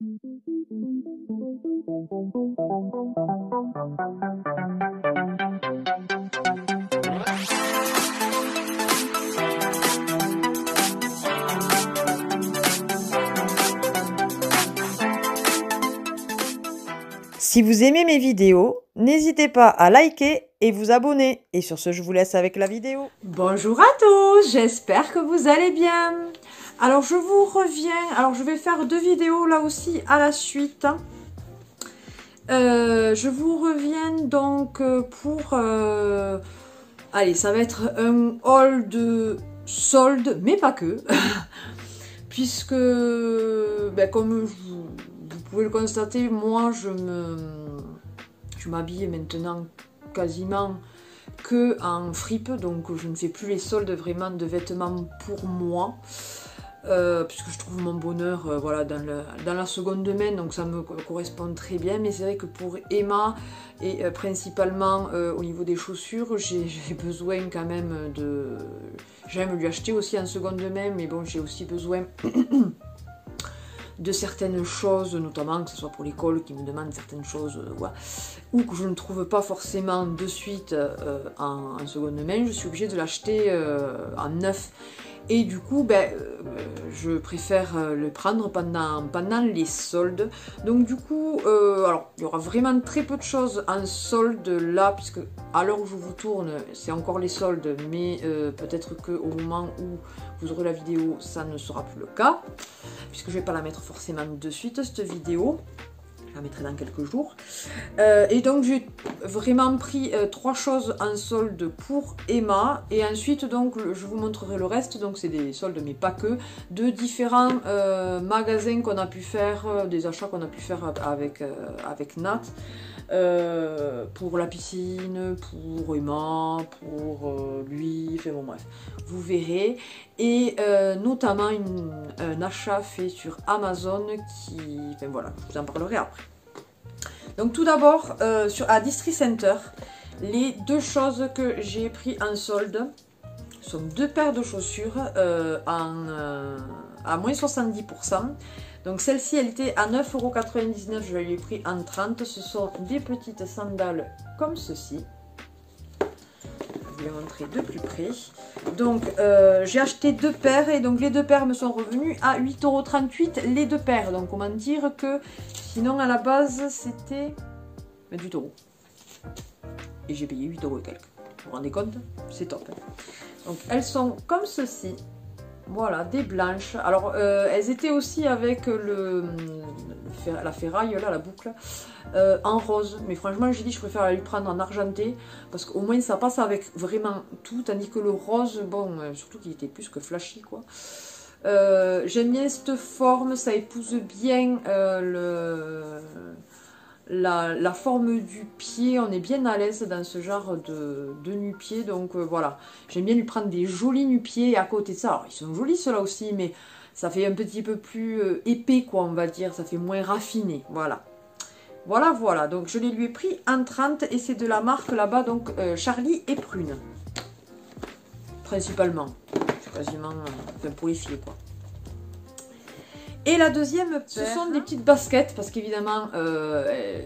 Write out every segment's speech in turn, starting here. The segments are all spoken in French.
Si vous aimez mes vidéos, n'hésitez pas à liker et vous abonner. Et sur ce, je vous laisse avec la vidéo. Bonjour à tous, j'espère que vous allez bien. Alors je vous reviens, alors je vais faire deux vidéos là aussi à la suite. Euh, je vous reviens donc euh, pour... euh, allez, ça va être un haul de soldes, mais pas que. Puisque, ben, comme vous, pouvez le constater, moi je me... Je m'habille maintenant quasiment que en fripe, donc je ne fais plus les soldes vraiment de vêtements pour moi. Euh, puisque je trouve mon bonheur euh, voilà, dans, la seconde main, donc ça me co- correspond très bien. Mais c'est vrai que pour Emma, et euh, principalement au niveau des chaussures, j'ai besoin quand même de... J'aime lui acheter aussi en seconde main, mais bon, j'ai aussi besoin de certaines choses, notamment que ce soit pour l'école qui me demande certaines choses, ou que je ne trouve pas forcément de suite en, seconde main, je suis obligée de l'acheter en neuf. Et du coup, ben, euh, je préfère euh, le prendre pendant, les soldes. Donc du coup, euh, il y aura vraiment très peu de choses en solde là, puisque à l'heure où je vous tourne, c'est encore les soldes, mais peut-être qu'au moment où vous aurez la vidéo, ça ne sera plus le cas, puisque je vais pas la mettre forcément de suite, cette vidéo. Je la mettrai dans quelques jours. Euh, et donc j'ai vraiment pris euh, trois choses en solde pour Emma. Et ensuite donc je vous montrerai le reste. Donc c'est des soldes mais pas que. De différents euh, magasins qu'on a pu faire, des achats qu'on a pu faire avec Nat. Euh, pour la piscine, pour Emma, pour euh, lui, enfin bon bref, vous verrez. Et euh, notamment un achat fait sur Amazon qui, enfin voilà, je vous en parlerai après. Donc tout d'abord, à Distri Center, les deux choses que j'ai pris en solde sont deux paires de chaussures à moins 70%. Donc celle-ci, elle était à 9,99€, je l'ai pris en 30. Ce sont des petites sandales comme ceci. Je vais vous les montrer de plus près. Donc euh, j'ai acheté deux paires et donc les deux paires me sont revenues à 8,38€ les deux paires. Donc comment dire que sinon à la base c'était 28 euros. Et j'ai payé 8 euros et quelques. Vous vous rendez compte? C'est top. Donc elles sont comme ceci. Voilà, des blanches. Alors euh, elles étaient aussi avec le, la ferraille, là, la boucle, euh, en rose. Mais franchement, j'ai dit je préfère la lui prendre en argenté. Parce qu'au moins ça passe avec vraiment tout. Tandis que le rose, bon, euh, surtout qu'il était plus que flashy quoi. J'aime bien cette forme, ça épouse bien le, la, forme du pied. On est bien à l'aise dans ce genre de, nu-pied. Donc euh, voilà, j'aime bien lui prendre des jolis nu-pieds. À côté de ça, alors ils sont jolis ceux-là aussi, mais ça fait un petit peu plus euh, épais quoi, on va dire. Ça fait moins raffiné. Voilà. Voilà, voilà. Donc je les lui ai pris en 30 et c'est de la marque là-bas, donc euh, Charlie et Prune. Principalement. Quasiment enfin, pour les quoi. Et la deuxième paire, ce sont des petites baskets parce qu'évidemment euh,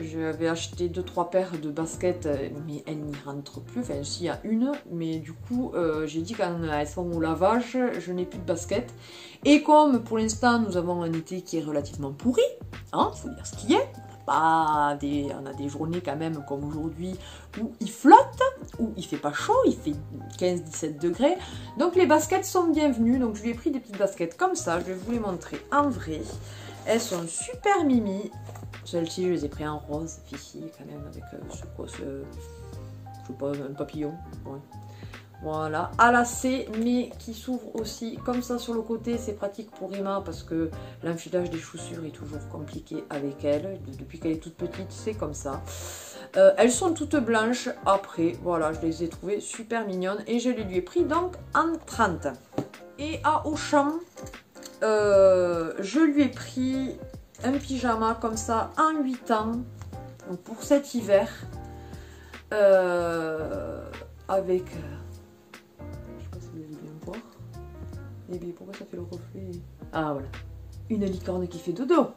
j'avais acheté 2-3 paires de baskets euh, mais elles n'y rentrent plus. Enfin, s'il y a une, mais du coup euh, j'ai dit quand elles sont au lavage, je n'ai plus de baskets. Et comme pour l'instant nous avons un été qui est relativement pourri, hein, faut dire ce qui est. On a pas des, on a des journées quand même comme aujourd'hui où il flotte, il fait pas chaud, il fait 15-17 degrés. Donc les baskets sont bienvenues. Donc je lui ai pris des petites baskets comme ça. Je vais vous les montrer en vrai. Elles sont super mimi. Celles-ci, je les ai pris en rose, fifi, quand même, avec euh, ce quoi, ce, un papillon. Voilà, à lacet, mais qui s'ouvre aussi comme ça sur le côté. C'est pratique pour Emma parce que l'enfilage des chaussures est toujours compliqué avec elle. Depuis qu'elle est toute petite, c'est comme ça. Euh, elles sont toutes blanches. Après, voilà, je les ai trouvées super mignonnes et je les lui ai pris donc en 30. Et à Auchan, euh, je lui ai pris un pyjama comme ça en 8 ans. Pour cet hiver. Euh, avec. Eh bien, pourquoi ça fait le reflet Ah voilà. Une licorne qui fait dodo.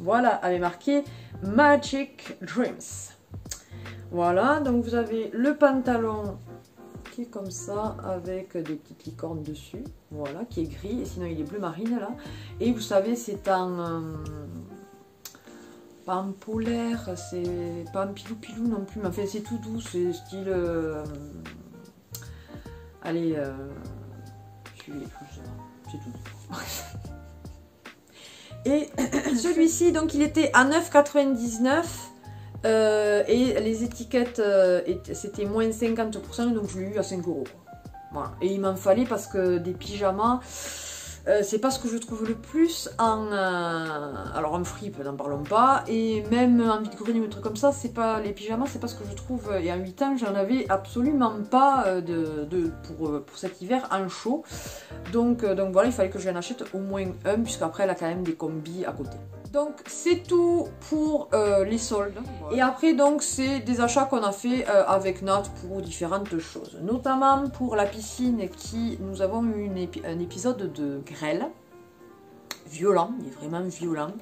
Voilà, avait marqué Magic Dreams. Voilà, donc vous avez le pantalon qui est comme ça, avec des petites licornes dessus, voilà, qui est gris, et sinon il est bleu marine là. Et vous savez, c'est un... Euh, pas un polaire, c'est pas un pilou-pilou non plus, mais enfin c'est tout doux, c'est style... Euh, allez, euh, c'est tout. Et celui-ci, donc il était à 9,99 euh, et les étiquettes, euh, c'était moins 50%, donc je l'ai eu à 5 euros. Voilà. Et il m'en fallait parce que des pyjamas, euh, c'est pas ce que je trouve le plus en... alors en fripe, n'en parlons pas. Et même en vide grenier, un truc comme ça, c'est pas les pyjamas, c'est pas ce que je trouve... Et en 8 ans, j'en avais absolument pas de, pour, pour, cet hiver en chaud. Donc, donc voilà, il fallait que j'en achète au moins un, puisqu'après elle a quand même des combis à côté. Donc c'est tout pour euh, les soldes. Et après donc c'est des achats qu'on a fait euh, avec Nat pour différentes choses. Notamment pour la piscine qui nous avons eu un épisode de Violent, il est vraiment violent.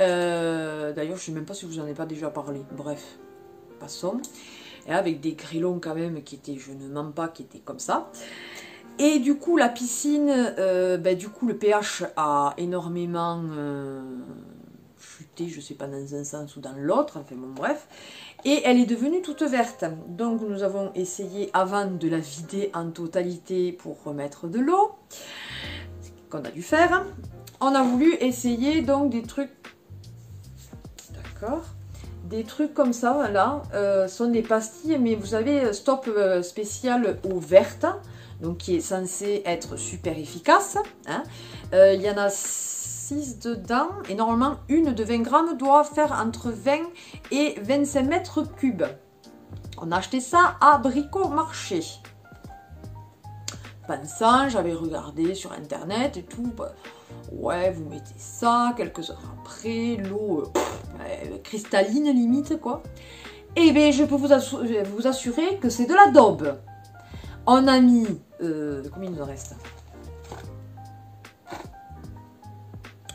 Euh, d'ailleurs je ne sais même pas si vous en avez pas déjà parlé. Bref, passons. Avec des grillons quand même qui étaient, je ne mens pas, qui étaient comme ça. Et du coup, la piscine, euh, ben, du coup, le pH a énormément euh, chuté, je sais pas dans un sens ou dans l'autre, enfin bon, bref. Et elle est devenue toute verte. Donc, nous avons essayé avant de la vider en totalité pour remettre de l'eau, qu'on a dû faire. On a voulu essayer donc des trucs... D'accord des trucs comme ça, là, euh, sont des pastilles, mais vous avez stop spécial eau verte donc qui est censé être super efficace. Hein. Euh, il y en a 6 dedans et normalement une de 20 grammes doit faire entre 20 et 25 mètres cubes. On a acheté ça à Bricot Marché. Pensant, j'avais regardé sur internet et tout. Bah, ouais, vous mettez ça, quelques heures après, l'eau euh, cristalline limite quoi. Et eh bien, je peux vous, vous assurer que c'est de la daube. On a mis... Euh, combien il nous en reste?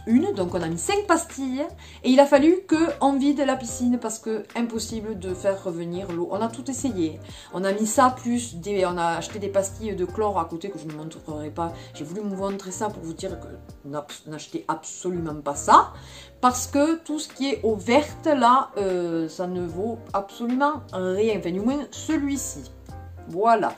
Une, donc on a mis 5 pastilles et il a fallu qu'on vide la piscine parce que impossible de faire revenir l'eau. On a tout essayé. On a mis ça plus, des, on a acheté des pastilles de chlore à côté que je ne montrerai pas. J'ai voulu vous montrer ça pour vous dire que n'achetez absolument pas ça parce que tout ce qui est eau verte là, euh, ça ne vaut absolument rien. Enfin du moins celui-ci. Voilà.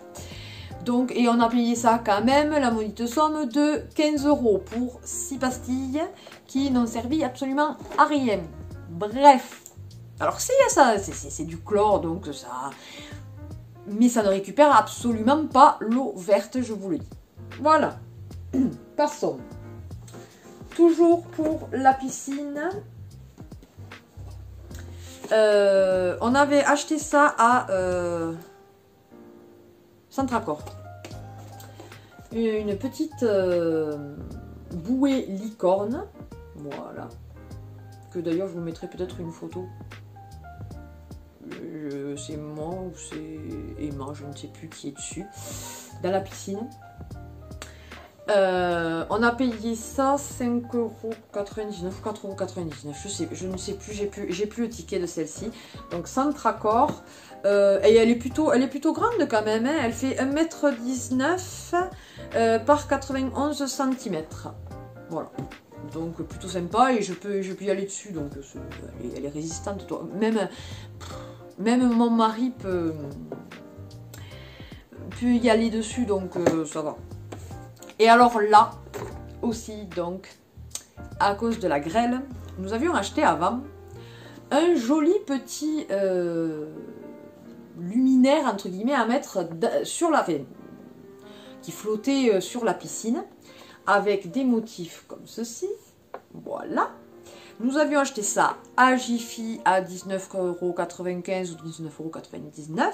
Donc, et on a payé ça quand même, la maudite somme de 15 euros pour 6 pastilles qui n'ont servi absolument à rien. Bref. Alors si, ça, c'est du chlore, donc ça... Mais ça ne récupère absolument pas l'eau verte, je vous le dis. Voilà. Passons. Toujours pour la piscine. Euh, on avait acheté ça à... Euh, Centracor. Une petite euh, bouée licorne. Voilà. Que d'ailleurs, je vous mettrai peut-être une photo. C'est moi ou c'est Emma, je ne sais plus qui est dessus. Dans la piscine. Euh, on a payé ça 5,99€, 4,99€, je je ne sais plus, j'ai plus, le ticket de celle-ci. Donc Centracor, euh, et elle est plutôt, grande quand même, hein. elle fait 1m19 euh, par 91 cm. Voilà, donc plutôt sympa et je peux, je peux y aller dessus, donc elle est, résistante. Même, mon mari peut, peut y aller dessus, donc ça va. Et alors là, aussi donc, à cause de la grêle, nous avions acheté avant un joli petit euh, luminaire, entre guillemets, à mettre sur la... veine, qui flottait euh, sur la piscine, avec des motifs comme ceci. Voilà. Nous avions acheté ça à Jiffy à 19,95€ ou 19,99€.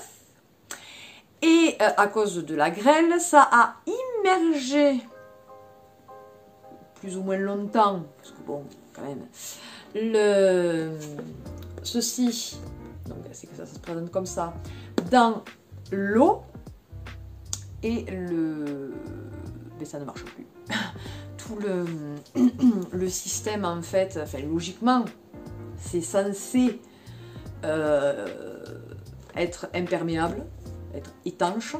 Et euh, à cause de la grêle, ça a plus ou moins longtemps, parce que bon, quand même, le, ceci, donc c'est que ça, se présente comme ça, dans l'eau, et le, mais ça ne marche plus. Tout le système, en fait, enfin, logiquement, c'est censé euh, être imperméable, être étanche,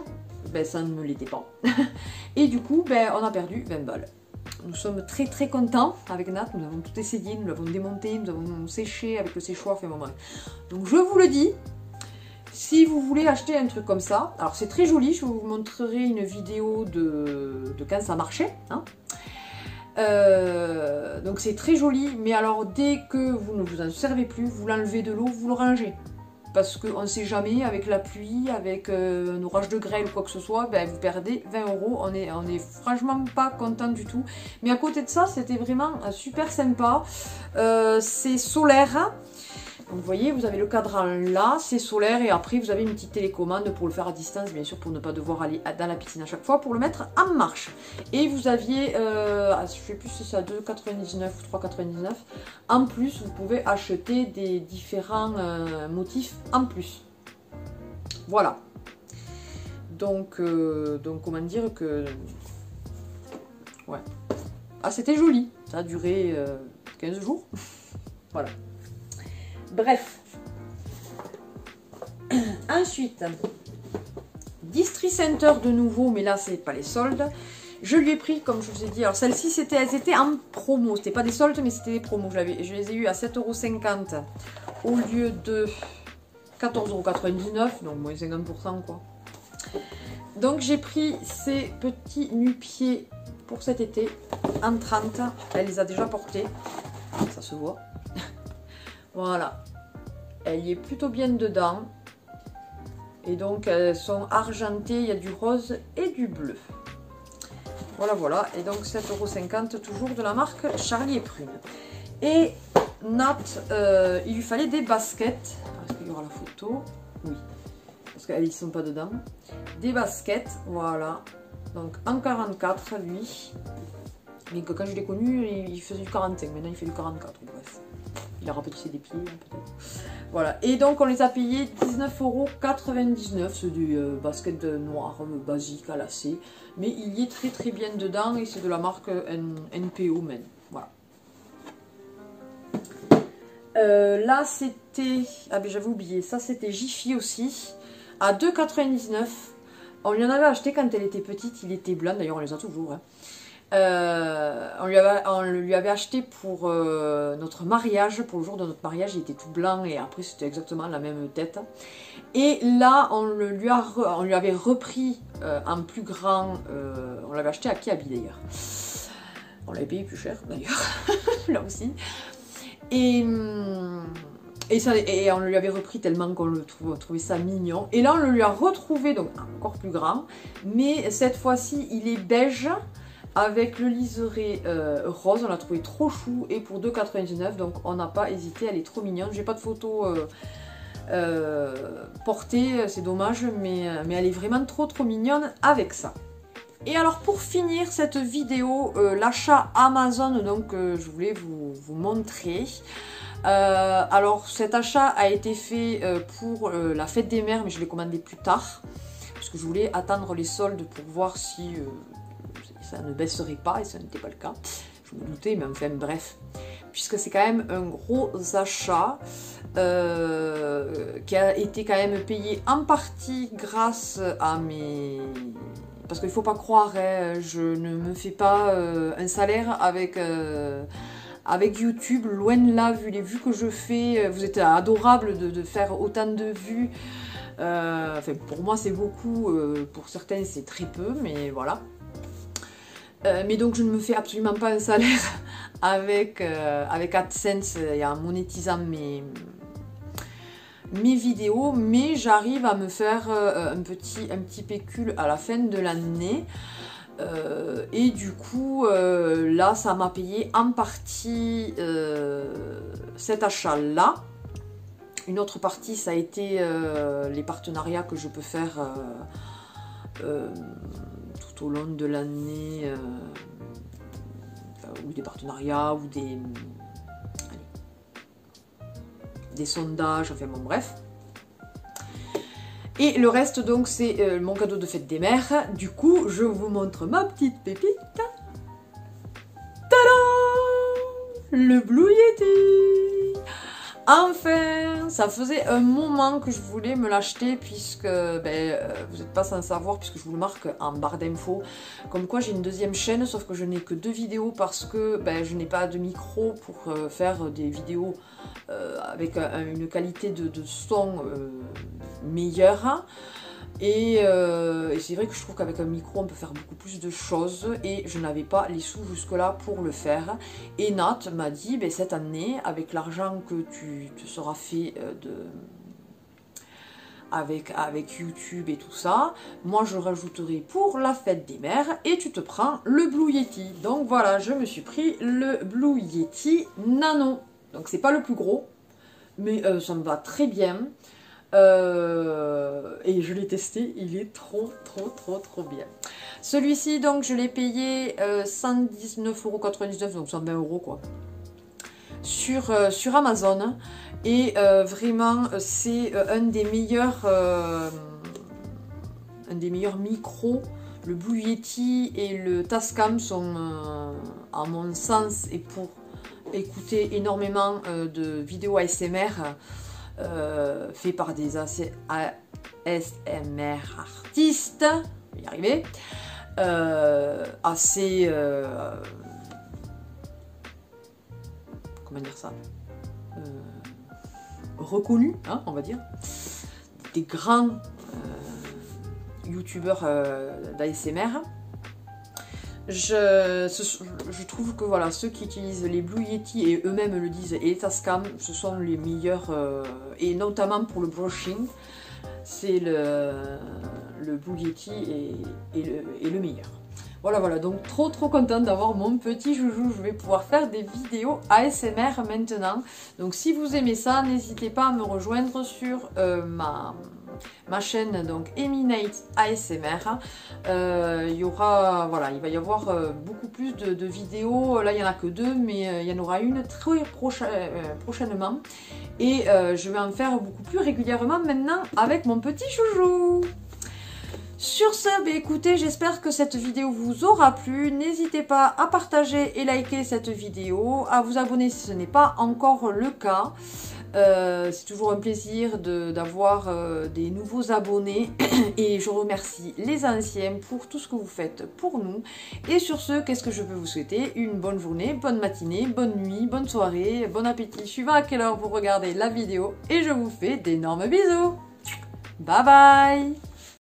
ben, ça ne me l'était pas. Et du coup, ben, on a perdu 20 balles. Nous sommes très très contents avec Nat, nous avons tout essayé, nous l'avons démonté, nous avons séché avec le séchoir, bon bref. Donc je vous le dis, si vous voulez acheter un truc comme ça, alors c'est très joli, je vous montrerai une vidéo de, de quand ça marchait. Hein. Euh, donc c'est très joli, mais alors dès que vous ne vous en servez plus, vous l'enlevez de l'eau, vous le rangez parce qu'on ne sait jamais, avec la pluie, avec euh, un orage de grêle ou quoi que ce soit, ben, vous perdez 20 euros. On est, on est franchement pas content du tout. Mais à côté de ça, c'était vraiment euh, super sympa. Euh, c'est solaire vous voyez, vous avez le cadran là, c'est solaire et après vous avez une petite télécommande pour le faire à distance, bien sûr, pour ne pas devoir aller dans la piscine à chaque fois, pour le mettre en marche. Et vous aviez, euh, ah, je sais plus si c'est à 2,99 ou 3,99. En plus, vous pouvez acheter des différents euh, motifs en plus. Voilà. Donc, euh, donc comment dire que... Ouais. Ah, c'était joli. Ça a duré 15 euh, jours. voilà. Bref. Ensuite, Distri Center de nouveau, mais là, c'est pas les soldes. Je lui ai pris, comme je vous ai dit, alors celles-ci, c'était, elles étaient en promo. C'était pas des soldes, mais c'était des promos. Je, je les ai eu à 7,50€ au lieu de 14,99€, donc moins 50% quoi. Donc j'ai pris ces petits nu-pieds pour cet été en 30. Elle les a déjà portés, ça se voit. Voilà. Elle y est plutôt bien dedans. Et donc, elles sont argentées. Il y a du rose et du bleu. Voilà, voilà. Et donc, 7,50€ toujours de la marque Charlie et Prune. Et Nat, euh, il lui fallait des baskets. Est-ce qu'il y aura la photo? Oui. Parce qu'elles ne sont pas dedans. Des baskets, voilà. Donc, en 44, lui. Mais quand je l'ai connu, il faisait du 45. Maintenant, il fait du 44. Bref. Il a rapetissé des pieds, hein, peut-être. Voilà. Et donc, on les a payés 19,99€. C'est du euh, basket noir euh, basique à lacet. Mais il y est très très bien dedans. Et c'est de la marque NPO Men. Voilà. Euh, là, c'était... Ah ben j'avais oublié. Ça, c'était Jiffy aussi. À 2,99€. On lui en avait acheté quand elle était petite. Il était blanc. D'ailleurs, on les a toujours. Hein. Euh, on, lui avait, lui avait, acheté pour euh, notre mariage, pour le jour de notre mariage, il était tout blanc et après c'était exactement la même tête. Et là, on, lui, a, on lui avait repris euh, en plus grand, on l'avait acheté à Kiabi d'ailleurs. On l'avait payé plus cher d'ailleurs, là aussi. Et, et, et, on lui avait repris tellement qu'on le trouvait ça mignon. Et là, on le lui a retrouvé, donc encore plus grand, mais cette fois-ci, il est beige avec le liseré euh, rose, on l'a trouvé trop chou et pour 2,99 donc on n'a pas hésité, elle est trop mignonne. J'ai pas de photo euh, euh, portée, c'est dommage, mais, mais elle est vraiment trop trop mignonne avec ça. Et alors pour finir cette vidéo, l'achat Amazon, donc je voulais vous, vous montrer. alors cet achat a été fait pour la fête des mères, mais je l'ai commandé plus tard. Parce que je voulais attendre les soldes pour voir si ça ne baisserait pas et ça n'était pas le cas. Je me doutais, mais enfin bref. Puisque c'est quand même un gros achat euh, qui a été quand même payé en partie grâce à mes... Parce qu'il ne faut pas croire, hein, je ne me fais pas euh, un salaire avec... Euh, avec YouTube, loin de là, vu les vues que je fais, vous êtes adorable de, faire autant de vues. enfin, pour moi, c'est beaucoup, pour certains, c'est très peu, mais voilà. Euh, mais donc je ne me fais absolument pas un salaire avec, euh, avec AdSense et en monétisant mes, mes vidéos, mais j'arrive à me faire euh, un, petit, un petit pécule à la fin de l'année. et du coup, là, ça m'a payé en partie cet achat-là. Une autre partie, ça a été les partenariats que je peux faire au long de l'année, euh, ou des partenariats, ou des, sondages, enfin bon bref. Et le reste donc c'est euh, mon cadeau de fête des mères. Du coup je vous montre ma petite pépite. le Blue Yeti Enfin, ça faisait un moment que je voulais me l'acheter puisque ben, euh, vous n'êtes pas sans savoir puisque je vous le marque en barre d'infos. Comme quoi j'ai une deuxième chaîne sauf que je n'ai que deux vidéos parce que ben, je n'ai pas de micro pour euh, faire des vidéos euh, avec une qualité de, de son meilleure. Euh, et, c'est vrai que je trouve qu'avec un micro, on peut faire beaucoup plus de choses. Et je n'avais pas les sous jusque-là pour le faire. Et Nat m'a dit, ben, cette année, avec l'argent que tu te seras fait euh, de... Avec, avec YouTube et tout ça, moi je rajouterai pour la fête des mères et tu te prends le Blue Yeti. Donc voilà, je me suis pris le Blue Yeti Nano. Donc c'est pas le plus gros, mais euh, ça me va très bien. Euh, et je l'ai testé, il est trop trop trop trop bien. Celui-ci donc je l'ai payé euh, 119,99€, donc 120 euros quoi. Sur, euh, sur Amazon. Et euh, vraiment c'est un des meilleurs un des meilleurs micros. Le Blue et le Tascam sont à mon sens et pour écouter énormément de vidéos ASMR euh, fait par des ASMR artistes, je y arriver, euh, assez... Euh, comment dire ça? Reconnus, hein, on va dire. Des grands youtubeurs d'ASMR. Je, trouve que voilà, ceux qui utilisent les Blue Yeti et eux-mêmes le disent et les Tascam, ce sont les meilleurs, euh, et notamment pour le brushing, c'est le, le Blue Yeti et, le, le meilleur. Voilà, voilà, donc trop trop contente d'avoir mon petit joujou. Je vais pouvoir faire des vidéos ASMR maintenant. Donc si vous aimez ça, n'hésitez pas à me rejoindre sur euh, ma ma chaîne donc Eminate ASMR. Euh, il y aura, voilà, il va y avoir euh, beaucoup plus de, vidéos. Là, il n'y en a que deux, mais euh, il y en aura une très prochainement. Et je vais en faire beaucoup plus régulièrement maintenant avec mon petit chouchou. Sur ce, bah, écoutez, j'espère que cette vidéo vous aura plu. N'hésitez pas à partager et liker cette vidéo, à vous abonner si ce n'est pas encore le cas. Euh, c'est toujours un plaisir d'avoir euh, des nouveaux abonnés et je remercie les anciens pour tout ce que vous faites pour nous. Et sur ce, qu'est-ce que je peux vous souhaiter? Une bonne journée, bonne matinée, bonne nuit, bonne soirée, bon appétit, suivant à quelle heure vous regardez la vidéo et je vous fais d'énormes bisous. Bye bye